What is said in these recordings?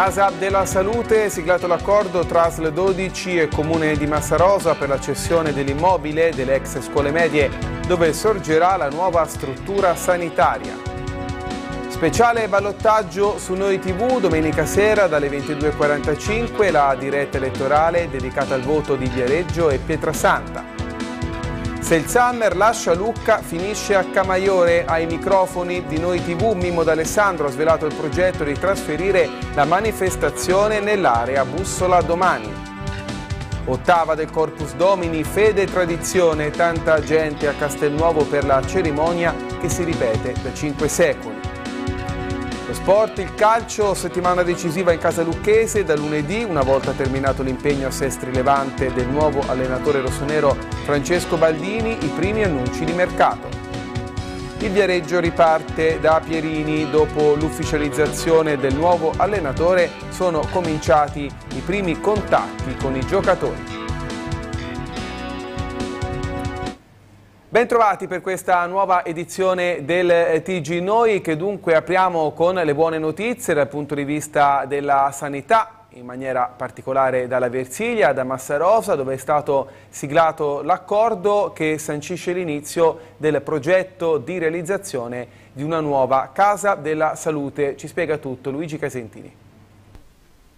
Casa della Salute, siglato l'accordo tra SL 12 e Comune di Massarosa per la cessione dell'immobile delle ex scuole medie dove sorgerà la nuova struttura sanitaria. Speciale ballottaggio su Noi TV domenica sera dalle 22.45 la diretta elettorale dedicata al voto di Viareggio e Pietrasanta. Se il Summer lascia Lucca finisce a Camaiore ai microfoni di Noi TV Mimmo D'Alessandro ha svelato il progetto di trasferire la manifestazione nell'area Bussola domani. Ottava del Corpus Domini, fede e tradizione, tanta gente a Castelnuovo per la cerimonia che si ripete da cinque secoli. Sport, il calcio, settimana decisiva in casa lucchese da lunedì, una volta terminato l'impegno a Sestri Levante del nuovo allenatore rossonero Francesco Baldini, i primi annunci di mercato. Il Viareggio riparte da Pierini, dopo l'ufficializzazione del nuovo allenatore sono cominciati i primi contatti con i giocatori. Bentrovati per questa nuova edizione del eh, TG Noi che dunque apriamo con le buone notizie dal punto di vista della sanità in maniera particolare dalla Versilia, da Massarosa dove è stato siglato l'accordo che sancisce l'inizio del progetto di realizzazione di una nuova Casa della Salute. Ci spiega tutto Luigi Casentini.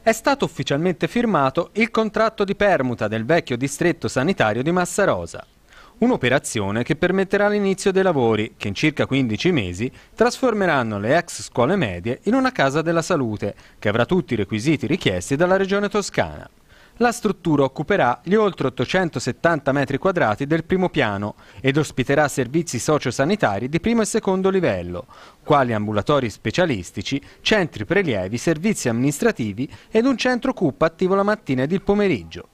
È stato ufficialmente firmato il contratto di permuta del vecchio distretto sanitario di Massarosa. Un'operazione che permetterà l'inizio dei lavori, che in circa 15 mesi trasformeranno le ex scuole medie in una casa della salute, che avrà tutti i requisiti richiesti dalla regione toscana. La struttura occuperà gli oltre 870 metri quadrati del primo piano ed ospiterà servizi sociosanitari di primo e secondo livello, quali ambulatori specialistici, centri prelievi, servizi amministrativi ed un centro CUP attivo la mattina ed il pomeriggio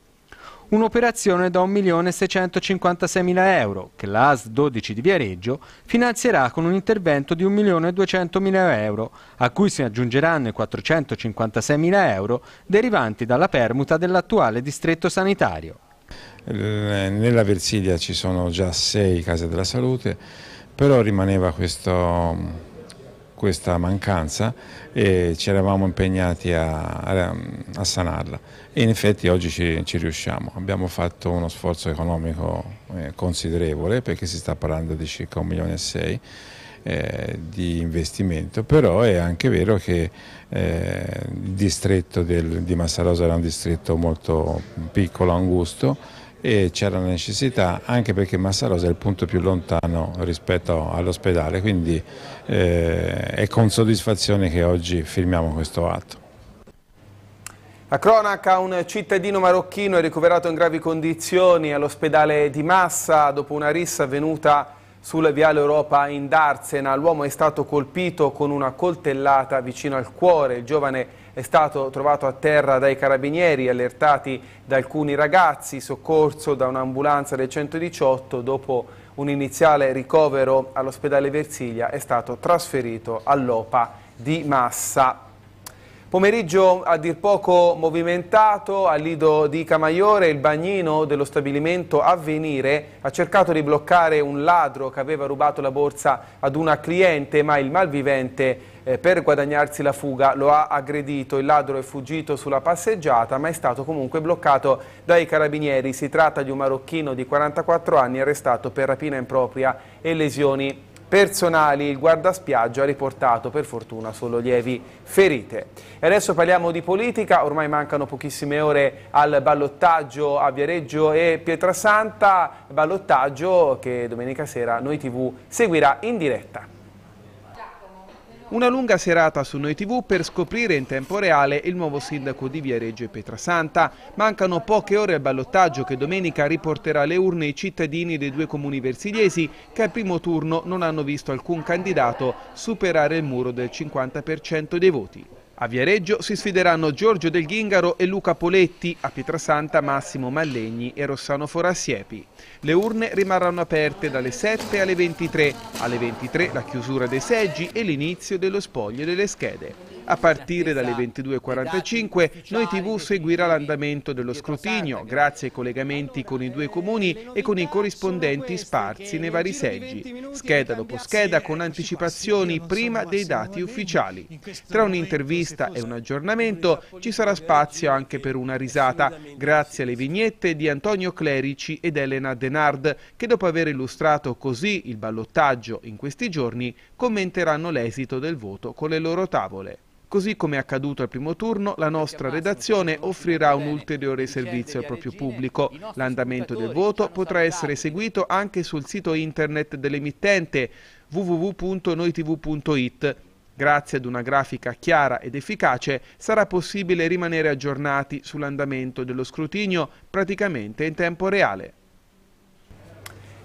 un'operazione da 1.656.000 euro che la AS 12 di Viareggio finanzierà con un intervento di 1.200.000 euro, a cui si aggiungeranno i 456.000 euro derivanti dalla permuta dell'attuale distretto sanitario. Nella Versilia ci sono già sei case della salute, però rimaneva questo questa mancanza e ci eravamo impegnati a, a, a sanarla e in effetti oggi ci, ci, riusciamo. Abbiamo fatto uno sforzo economico eh, considerevole perché si sta parlando di circa 1 milione e 6 eh, di investimento, però è anche vero che eh, il distretto del, di Massarosa era un distretto molto piccolo, angusto, e c'era la necessità anche perché Massarosa è il punto più lontano rispetto all'ospedale, quindi eh, è con soddisfazione che oggi firmiamo questo atto. La cronaca, un cittadino marocchino è ricoverato in gravi condizioni all'ospedale di Massa dopo una rissa avvenuta sul viale Europa in Darsena. L'uomo è stato colpito con una coltellata vicino al cuore. Il giovane è stato trovato a terra dai carabinieri allertati da alcuni ragazzi, soccorso da un'ambulanza del 118 dopo un iniziale ricovero all'ospedale Versilia è stato trasferito all'OPA di Massa. Pomeriggio a dir poco movimentato al Lido di Camaiore, il bagnino dello stabilimento Avvenire ha cercato di bloccare un ladro che aveva rubato la borsa ad una cliente ma il malvivente eh, per guadagnarsi la fuga lo ha aggredito, il ladro è fuggito sulla passeggiata ma è stato comunque bloccato dai carabinieri, si tratta di un marocchino di 44 anni arrestato per rapina impropria e lesioni personali. Il guardaspiaggio ha riportato per fortuna solo lievi ferite. E adesso parliamo di politica, ormai mancano pochissime ore al ballottaggio a Viareggio e Pietrasanta, ballottaggio che domenica sera Noi TV seguirà in diretta. Una lunga serata su Noi TV per scoprire in tempo reale il nuovo sindaco di Viareggio e Pietrasanta. Mancano poche ore al ballottaggio che domenica riporterà alle urne i cittadini dei due comuni versiliesi che al primo turno non hanno visto alcun candidato superare il muro del 50% dei voti. A Viareggio si sfideranno Giorgio Del Ghingaro e Luca Poletti, a Pietrasanta Massimo Mallegni e Rossano Forassiepi. Le urne rimarranno aperte dalle 7 alle 23, alle 23 la chiusura dei seggi e l'inizio dello spoglio delle schede. A partire dalle 22.45 Noi TV seguirà l'andamento dello scrutinio grazie ai collegamenti con i due comuni e con i corrispondenti sparsi nei vari seggi, scheda dopo scheda con anticipazioni prima dei dati ufficiali. Tra un'intervista e un aggiornamento ci sarà spazio anche per una risata, grazie alle vignette di Antonio Clerici ed Elena Denard, che dopo aver illustrato così il ballottaggio in questi giorni, commenteranno l'esito del voto con le loro tavole. Così come è accaduto al primo turno, la nostra redazione offrirà un ulteriore servizio al proprio pubblico. L'andamento del voto potrà essere seguito anche sul sito internet dell'emittente www.noitv.it. Grazie ad una grafica chiara ed efficace sarà possibile rimanere aggiornati sull'andamento dello scrutinio praticamente in tempo reale.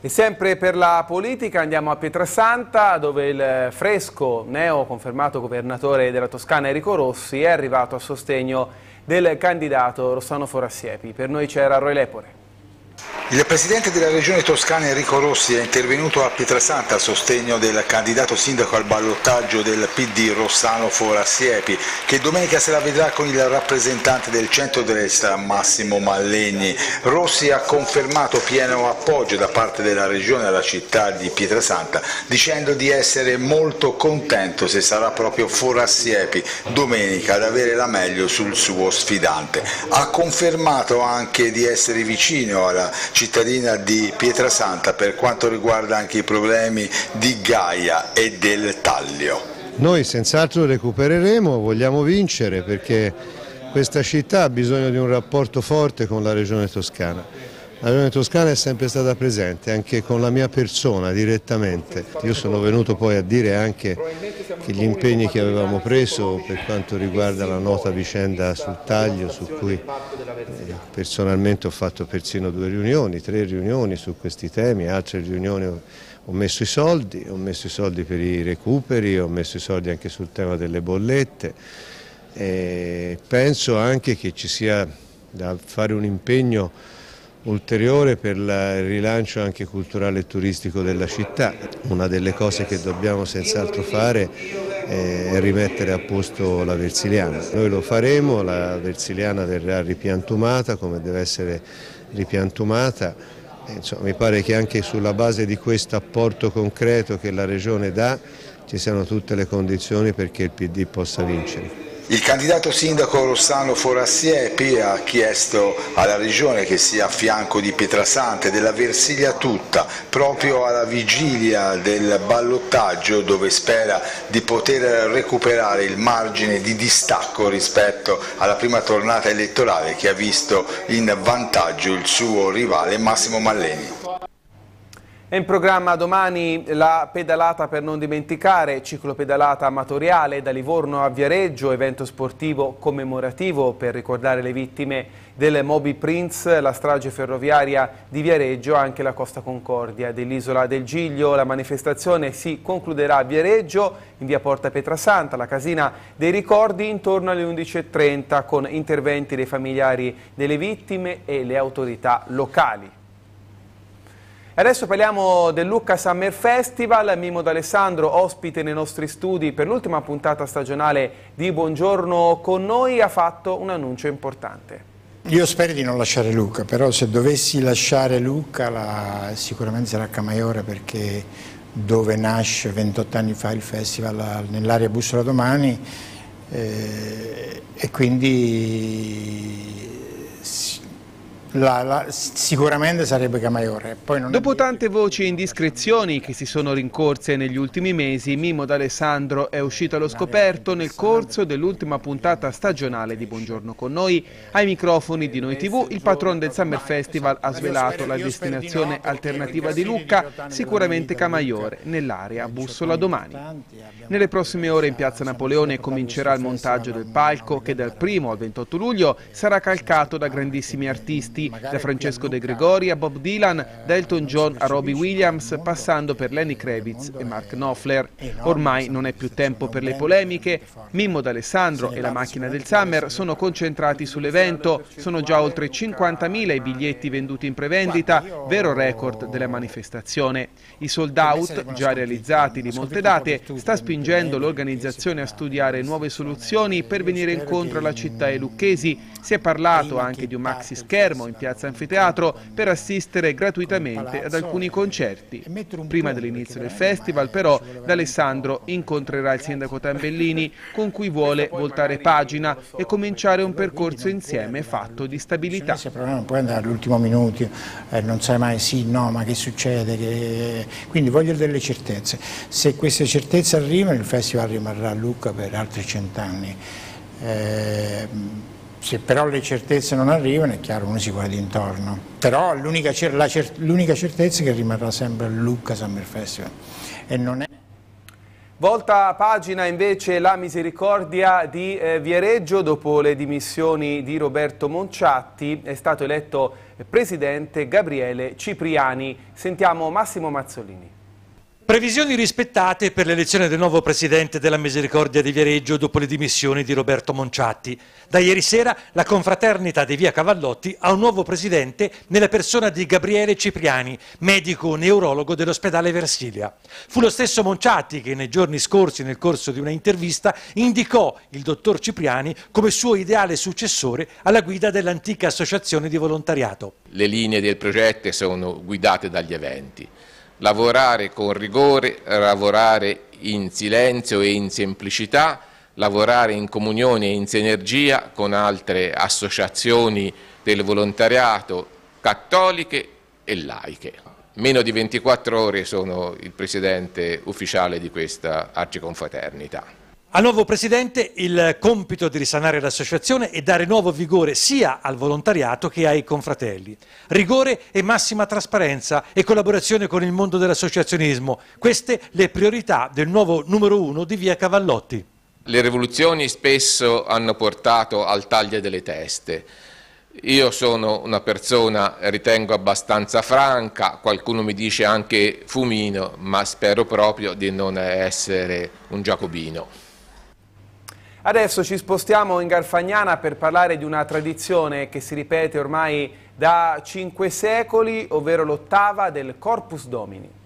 E sempre per la politica andiamo a Pietrasanta dove il fresco neo confermato governatore della Toscana Enrico Rossi è arrivato a sostegno del candidato Rossano Forassiepi. Per noi c'era Roy Lepore. Il Presidente della Regione Toscana Enrico Rossi è intervenuto a Pietrasanta a sostegno del candidato sindaco al ballottaggio del PD Rossano Forassiepi che domenica sera vedrà con il rappresentante del centro-destra Massimo Mallegni. Rossi ha confermato pieno appoggio da parte della Regione alla città di Pietrasanta dicendo di essere molto contento se sarà proprio Forassiepi domenica ad avere la meglio sul suo sfidante. Ha confermato anche di essere vicino alla cittadina di Pietrasanta per quanto riguarda anche i problemi di Gaia e del Taglio. Noi senz'altro recupereremo, vogliamo vincere perché questa città ha bisogno di un rapporto forte con la regione toscana. La Regione Toscana è sempre stata presente, anche con la mia persona direttamente. Io sono venuto poi a dire anche che gli impegni che avevamo preso per quanto riguarda la nota vicenda sul taglio, su cui eh, personalmente ho fatto persino due riunioni, tre riunioni su questi temi, altre riunioni ho messo i soldi, ho messo i soldi per i recuperi, ho messo i soldi anche sul tema delle bollette. E penso anche che ci sia da fare un impegno ulteriore per il rilancio anche culturale e turistico della città. Una delle cose che dobbiamo senz'altro fare è rimettere a posto la Versiliana. Noi lo faremo, la Versiliana verrà ripiantumata come deve essere ripiantumata. Insomma, mi pare che anche sulla base di questo apporto concreto che la Regione dà ci siano tutte le condizioni perché il PD possa vincere. Il candidato sindaco Rossano Forassiepi ha chiesto alla Regione che sia a fianco di Pietrasanta e della Versilia tutta, proprio alla vigilia del ballottaggio dove spera di poter recuperare il margine di distacco rispetto alla prima tornata elettorale che ha visto in vantaggio il suo rivale Massimo Malleni. È in programma domani la pedalata per non dimenticare, ciclopedalata amatoriale da Livorno a Viareggio, evento sportivo commemorativo per ricordare le vittime del Moby Prince, la strage ferroviaria di Viareggio, anche la Costa Concordia dell'isola del Giglio. La manifestazione si concluderà a Viareggio, in via Porta Petrasanta, la casina dei ricordi, intorno alle 11.30 con interventi dei familiari delle vittime e le autorità locali. Adesso parliamo del Lucca Summer Festival, Mimo D'Alessandro ospite nei nostri studi per l'ultima puntata stagionale di Buongiorno con noi ha fatto un annuncio importante. Io spero di non lasciare Lucca, però se dovessi lasciare Lucca la, sicuramente sarà Camaiore perché dove nasce 28 anni fa il festival nell'area Bussola Domani eh, e quindi la, la, sicuramente sarebbe Camaiore. Dopo tante voci e indiscrezioni che si sono rincorse negli ultimi mesi, Mimo D'Alessandro è uscito allo scoperto nel corso dell'ultima puntata stagionale di Buongiorno con noi. Ai microfoni di Noi TV il patron del Summer Festival ha svelato la destinazione alternativa di Lucca, sicuramente Camaiore, nell'area Bussola Domani. Nelle prossime ore in Piazza Napoleone comincerà il montaggio del palco che dal 1 al 28 luglio sarà calcato da grandissimi artisti interpreti, da Francesco De Gregori a Bob Dylan, da Elton John a Robbie Williams, passando per Lenny Kravitz e Mark Knopfler. Ormai non è più tempo per le polemiche, Mimmo D'Alessandro e la macchina del Summer sono concentrati sull'evento, sono già oltre 50.000 i biglietti venduti in prevendita, vero record della manifestazione. I sold out, già realizzati di molte date, sta spingendo l'organizzazione a studiare nuove soluzioni per venire incontro alla città e lucchesi. Si è parlato anche di un maxi schermo in piazza Anfiteatro per assistere gratuitamente ad alcuni concerti. Prima dell'inizio del festival però D'Alessandro incontrerà il sindaco Tambellini con cui vuole voltare pagina e cominciare un percorso insieme fatto di stabilità. Non puoi andare all'ultimo minuto, eh, non sai mai sì, no, ma che succede? Che... Quindi voglio delle certezze. Se queste certezze arrivano il festival rimarrà a Lucca per altri cent'anni. Eh, se però le certezze non arrivano è chiaro uno si guarda intorno. Però l'unica certezza è che rimarrà sempre Lucca Summer Festival. E non è... Volta pagina invece la misericordia di eh, Viareggio dopo le dimissioni di Roberto Monciatti è stato eletto presidente Gabriele Cipriani. Sentiamo Massimo Mazzolini. Previsioni rispettate per l'elezione del nuovo presidente della Misericordia di Viareggio dopo le dimissioni di Roberto Monciatti. Da ieri sera la confraternita di Via Cavallotti ha un nuovo presidente nella persona di Gabriele Cipriani, medico neurologo dell'ospedale Versilia. Fu lo stesso Monciatti che nei giorni scorsi, nel corso di una intervista, indicò il dottor Cipriani come suo ideale successore alla guida dell'antica associazione di volontariato. Le linee del progetto sono guidate dagli eventi lavorare con rigore, lavorare in silenzio e in semplicità, lavorare in comunione e in sinergia con altre associazioni del volontariato cattoliche e laiche. Meno di 24 ore sono il presidente ufficiale di questa arciconfraternita. Al nuovo Presidente il compito di risanare l'associazione e dare nuovo vigore sia al volontariato che ai confratelli. Rigore e massima trasparenza e collaborazione con il mondo dell'associazionismo. Queste le priorità del nuovo numero uno di Via Cavallotti. Le rivoluzioni spesso hanno portato al taglio delle teste. Io sono una persona, ritengo, abbastanza franca, qualcuno mi dice anche fumino, ma spero proprio di non essere un giacobino. Adesso ci spostiamo in Garfagnana per parlare di una tradizione che si ripete ormai da cinque secoli, ovvero l'ottava del Corpus Domini.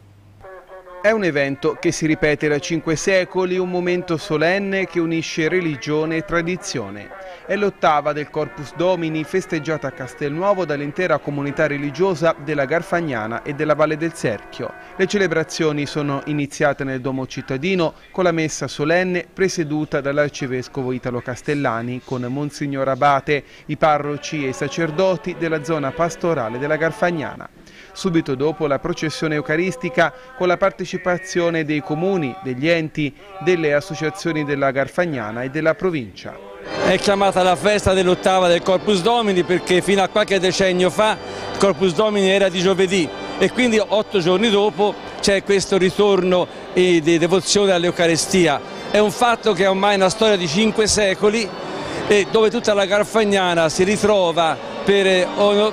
È un evento che si ripete da cinque secoli, un momento solenne che unisce religione e tradizione. È l'ottava del Corpus Domini festeggiata a Castelnuovo dall'intera comunità religiosa della Garfagnana e della Valle del Serchio. Le celebrazioni sono iniziate nel Domo cittadino con la messa solenne presieduta dall'arcivescovo Italo Castellani con Monsignor Abate, i parroci e i sacerdoti della zona pastorale della Garfagnana subito dopo la processione eucaristica con la partecipazione dei comuni, degli enti, delle associazioni della Garfagnana e della provincia. È chiamata la festa dell'ottava del Corpus Domini perché fino a qualche decennio fa il Corpus Domini era di giovedì e quindi otto giorni dopo c'è questo ritorno di devozione all'Eucarestia. È un fatto che è ormai una storia di cinque secoli e dove tutta la Garfagnana si ritrova per eh,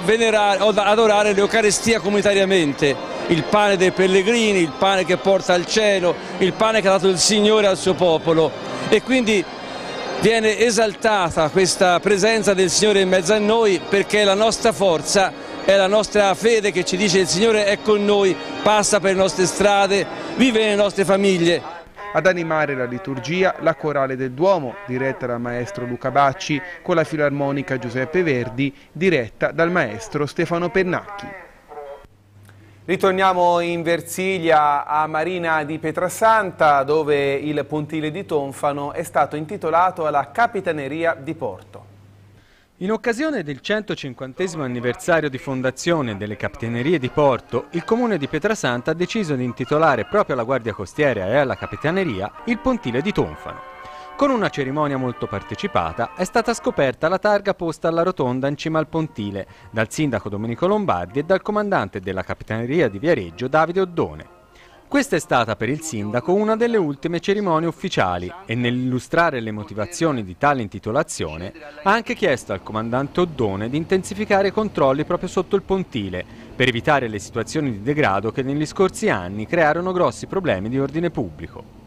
venerare, adorare l'Eucarestia comunitariamente, il pane dei pellegrini, il pane che porta al cielo, il pane che ha dato il Signore al suo popolo e quindi viene esaltata questa presenza del Signore in mezzo a noi perché la nostra forza è la nostra fede che ci dice il Signore è con noi, passa per le nostre strade, vive nelle nostre famiglie. Ad animare la liturgia la corale del Duomo, diretta dal maestro Luca Bacci, con la filarmonica Giuseppe Verdi, diretta dal maestro Stefano Pennacchi. Ritorniamo in Versilia a Marina di Petrasanta dove il pontile di Tonfano è stato intitolato alla Capitaneria di Porto. In occasione del 150 anniversario di fondazione delle Capitanerie di Porto, il comune di Pietrasanta ha deciso di intitolare proprio alla Guardia Costiera e alla Capitaneria il pontile di Tonfano. Con una cerimonia molto partecipata è stata scoperta la targa posta alla rotonda in cima al pontile dal sindaco Domenico Lombardi e dal comandante della Capitaneria di Viareggio Davide Oddone. Questa è stata per il sindaco una delle ultime cerimonie ufficiali e nell'illustrare le motivazioni di tale intitolazione ha anche chiesto al comandante Oddone di intensificare i controlli proprio sotto il pontile per evitare le situazioni di degrado che negli scorsi anni crearono grossi problemi di ordine pubblico.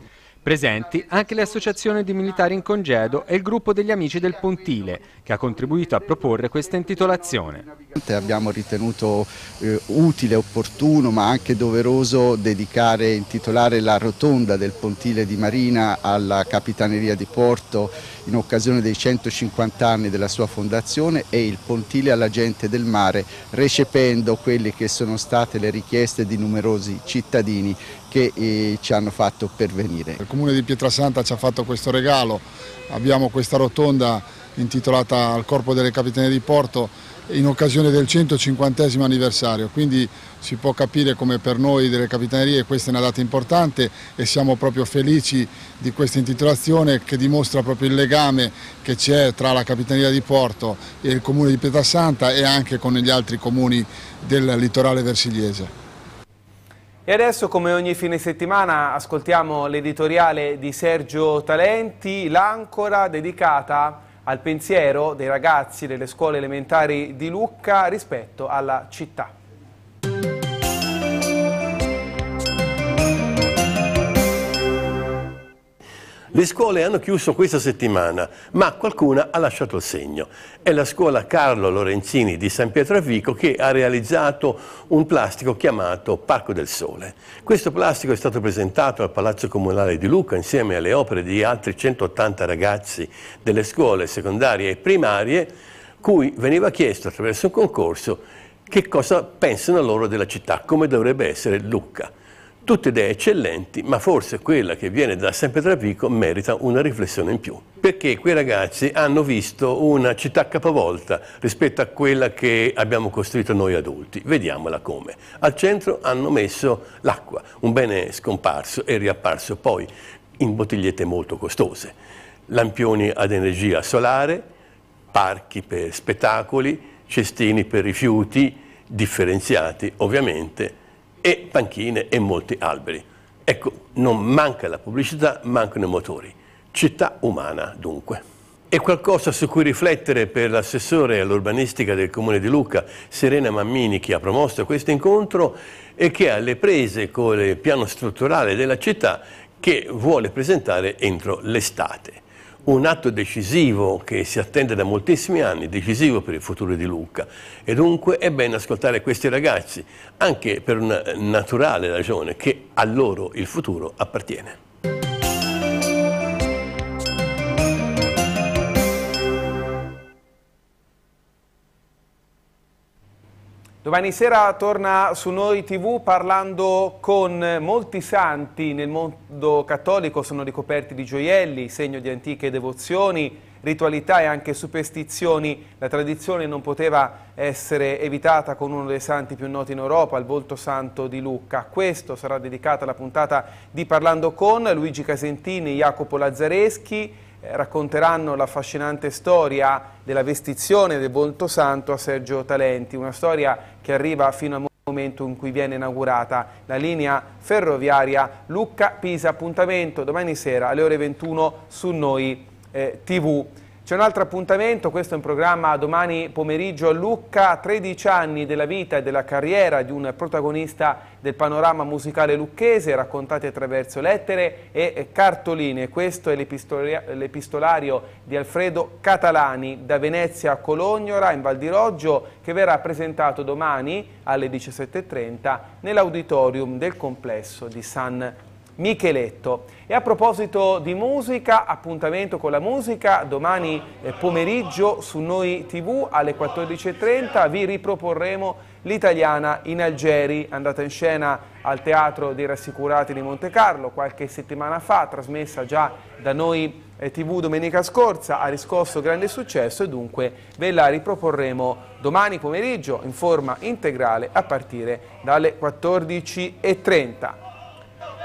Presenti anche le associazioni di militari in congedo e il gruppo degli amici del Pontile, che ha contribuito a proporre questa intitolazione. Abbiamo ritenuto eh, utile, opportuno, ma anche doveroso dedicare e intitolare la rotonda del Pontile di Marina alla Capitaneria di Porto in occasione dei 150 anni della sua fondazione e il Pontile alla gente del mare, recependo quelle che sono state le richieste di numerosi cittadini che eh, ci hanno fatto pervenire. Il Comune di Pietrasanta ci ha fatto questo regalo, abbiamo questa rotonda intitolata al Corpo delle Capitanerie di Porto in occasione del 150 anniversario, quindi si può capire come per noi delle Capitanerie questa è una data importante e siamo proprio felici di questa intitolazione che dimostra proprio il legame che c'è tra la Capitaneria di Porto e il Comune di Pietrasanta e anche con gli altri comuni del litorale versigliese. E adesso, come ogni fine settimana, ascoltiamo l'editoriale di Sergio Talenti, l'ancora dedicata al pensiero dei ragazzi delle scuole elementari di Lucca rispetto alla città. Le scuole hanno chiuso questa settimana, ma qualcuna ha lasciato il segno. È la scuola Carlo Lorenzini di San Pietrovico che ha realizzato un plastico chiamato Parco del Sole. Questo plastico è stato presentato al Palazzo Comunale di Lucca insieme alle opere di altri 180 ragazzi delle scuole secondarie e primarie cui veniva chiesto attraverso un concorso che cosa pensano loro della città, come dovrebbe essere Lucca. Tutte idee eccellenti, ma forse quella che viene da San Pietravico merita una riflessione in più. Perché quei ragazzi hanno visto una città capovolta rispetto a quella che abbiamo costruito noi adulti. Vediamola come. Al centro hanno messo l'acqua, un bene scomparso e riapparso poi in bottigliette molto costose. Lampioni ad energia solare, parchi per spettacoli, cestini per rifiuti, differenziati ovviamente, e panchine e molti alberi. Ecco, non manca la pubblicità, mancano i motori. Città umana, dunque. E qualcosa su cui riflettere per l'assessore all'urbanistica del Comune di Lucca, Serena Mammini, che ha promosso questo incontro e che ha le prese con il piano strutturale della città che vuole presentare entro l'estate un atto decisivo che si attende da moltissimi anni, decisivo per il futuro di Lucca e dunque è bene ascoltare questi ragazzi, anche per una naturale ragione che a loro il futuro appartiene. Domani sera torna su Noi TV parlando con molti santi nel mondo cattolico, sono ricoperti di gioielli, segno di antiche devozioni, ritualità e anche superstizioni. La tradizione non poteva essere evitata con uno dei santi più noti in Europa, il volto santo di Lucca. A questo sarà dedicata la puntata di Parlando con Luigi Casentini Jacopo Lazzareschi, racconteranno l'affascinante storia della vestizione del Volto Santo a Sergio Talenti, una storia che arriva fino al momento in cui viene inaugurata la linea ferroviaria Lucca-Pisa. Appuntamento domani sera alle ore 21 su Noi eh, TV. C'è un altro appuntamento, questo è un programma domani pomeriggio a Lucca, 13 anni della vita e della carriera di un protagonista del panorama musicale lucchese, raccontati attraverso lettere e cartoline. Questo è l'epistolario di Alfredo Catalani da Venezia a Colognora in Val di Roggio che verrà presentato domani alle 17.30 nell'auditorium del complesso di San Micheletto. E a proposito di musica, appuntamento con la musica, domani eh, pomeriggio su Noi TV alle 14.30 vi riproporremo l'italiana in Algeri, andata in scena al Teatro dei Rassicurati di Monte Carlo qualche settimana fa, trasmessa già da Noi eh, TV domenica scorsa, ha riscosso grande successo e dunque ve la riproporremo domani pomeriggio in forma integrale a partire dalle 14.30.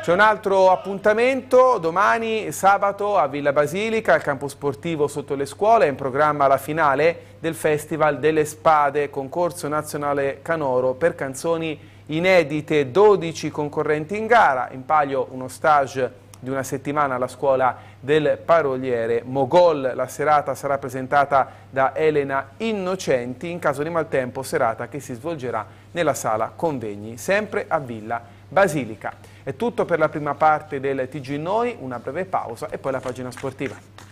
C'è un altro appuntamento domani sabato a Villa Basilica, al campo sportivo sotto le scuole, è in programma la finale del Festival delle Spade, concorso nazionale canoro per canzoni inedite 12 concorrenti in gara, in palio uno stage di una settimana alla scuola del paroliere Mogol. La serata sarà presentata da Elena Innocenti, in caso di maltempo serata che si svolgerà nella sala convegni, sempre a Villa Basilica. È tutto per la prima parte del TG Noi, una breve pausa e poi la pagina sportiva.